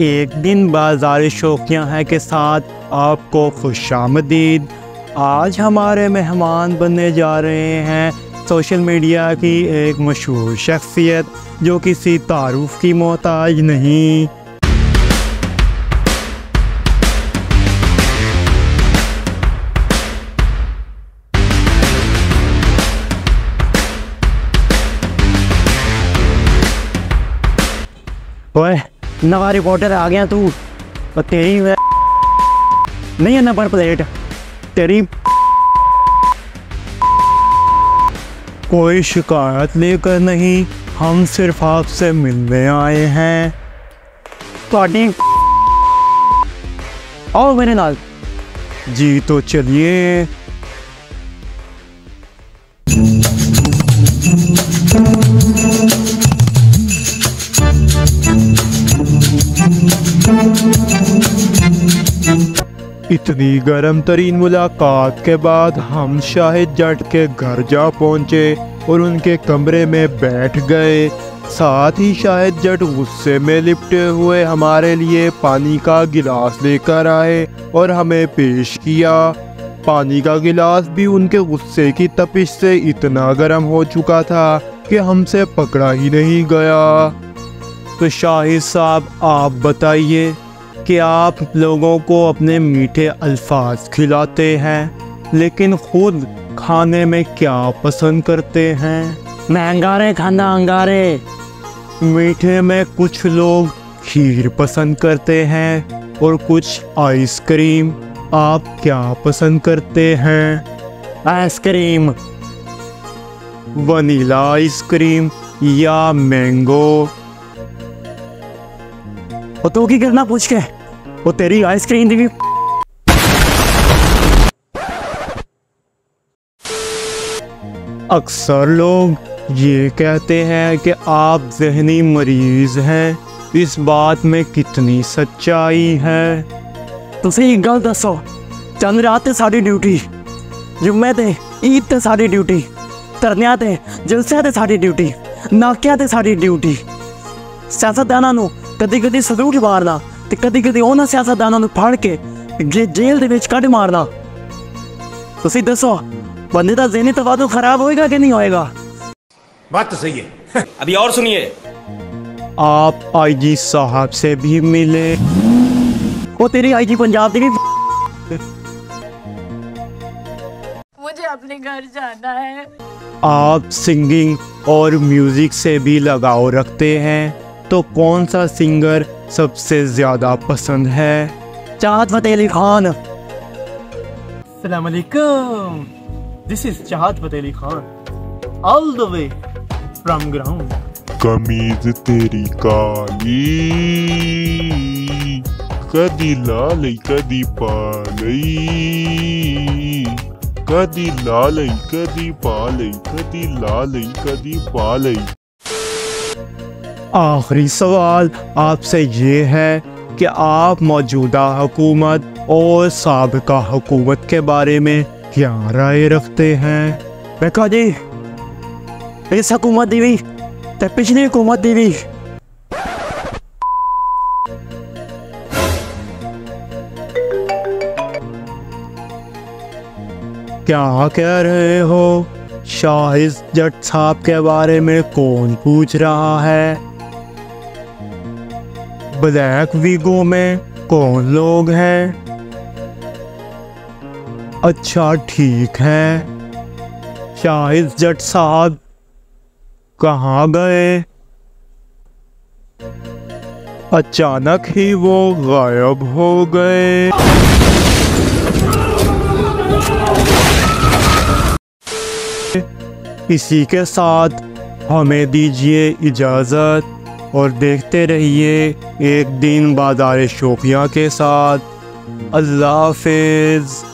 एक दिन बाज़ार शौकिया है के साथ आपको खुश आमदीद आज हमारे मेहमान बनने जा रहे हैं सोशल मीडिया की एक मशहूर शख्सियत जो किसी तारुफ की मोहताज नहीं। ओए नवा रिपोर्टर आ गया तू। और तेरी, नहीं है नंबर प्लेट तेरी कोई शिकायत लेकर नहीं, हम सिर्फ़ आपसे मिलने आए हैं। पार्टी और मेरे नाल। जी तो चलिए। इतनी गर्म तरीन मुलाकात के बाद हम शाहिद जट के घर जा पहुँचे और उनके कमरे में बैठ गए। साथ ही शाहिद जट गुस्से में लिपटे हुए हमारे लिए पानी का गिलास लेकर आए और हमें पेश किया। पानी का गिलास भी उनके गुस्से की तपिश से इतना गर्म हो चुका था कि हमसे पकड़ा ही नहीं गया। तो शाहिद साहब, आप बताइए कि आप लोगों को अपने मीठे अल्फाज खिलाते हैं लेकिन खुद खाने में क्या पसंद करते हैं? मैं अंगारे खाना अंगारे। मीठे में कुछ लोग खीर पसंद करते हैं और कुछ आइसक्रीम। आप क्या पसंद करते हैं? Ice cream. Vanilla ice cream या मैंगो। और तू की करना पूछ के वो तेरी आइसक्रीम भी अक्सर लोग ये कहते हैं कि आप जहनी मरीज़ हैं इस बात में कितनी सच्चाई है। तुसें एक गल दसो चंद रात ते साडी ड्यूटी जुम्मे ते ईद ते साडी ड्यूटी धरनिया ते जलसा ते साडी ड्यूटी नाकिया ते साडी ड्यूटी। सियासतदाना ਕਦੀ ਕਦੀ ਸਲੂਟ ਮਾਰਨਾ ਤੇ ਕਦੀ ਕਦੀ ਉਹਨਾਂ ਸਿਆਸਤਦਾਨਾਂ ਨੂੰ ਫੜ ਕੇ ਜੇ ਜੇਲ੍ਹ ਦੇ ਵਿੱਚ ਕੱਢ ਮਾਰਨਾ ਤੁਸੀਂ ਦੱਸੋ ਬੰਦੇ ਦਾ ਜ਼ਿਹਨੀ ਤਵਾਦੁ ਖਰਾਬ ਹੋਏਗਾ ਕਿ ਨਹੀਂ ਹੋਏਗਾ बात तो सही है अभी और सुनिए आप आईजी साहब से भी मिले वो तेरी आईजी पंजाब की भी मुझे अपने घर जाना है आप सिंगिंग और म्यूजिक से भी लगाव रखते हैं तो कौन सा सिंगर सबसे ज़्यादा पसंद है? चाहत फतेह अली खान। सलामकुम this is Chahat Fateh Ali Khan. All the way from ground कमीज तेरी काली कदी लाल कदी पालई कदी लाल कदी पाल कदी लाल कदी पालई आखिरी सवाल आपसे ये है कि आप मौजूदा हुकूमत और सबका हुकूमत के बारे में क्या राय रखते हैं? बेका जी, इस हुकूमत दी भी ते पिछली हुकूमत दी भी क्या कह रहे हो? शाहिद जट साहब के बारे में कौन पूछ रहा है? ब्लैक वीगो में कौन लोग हैं? अच्छा ठीक है। शाहिद जट साहब, कहाँ गए? अचानक ही वो गायब हो गए। इसी के साथ हमें दीजिए इजाज़त। और देखते रहिए एक दिन बाज़ार शोपियाँ के साथ। अल्लाह हाफिज़।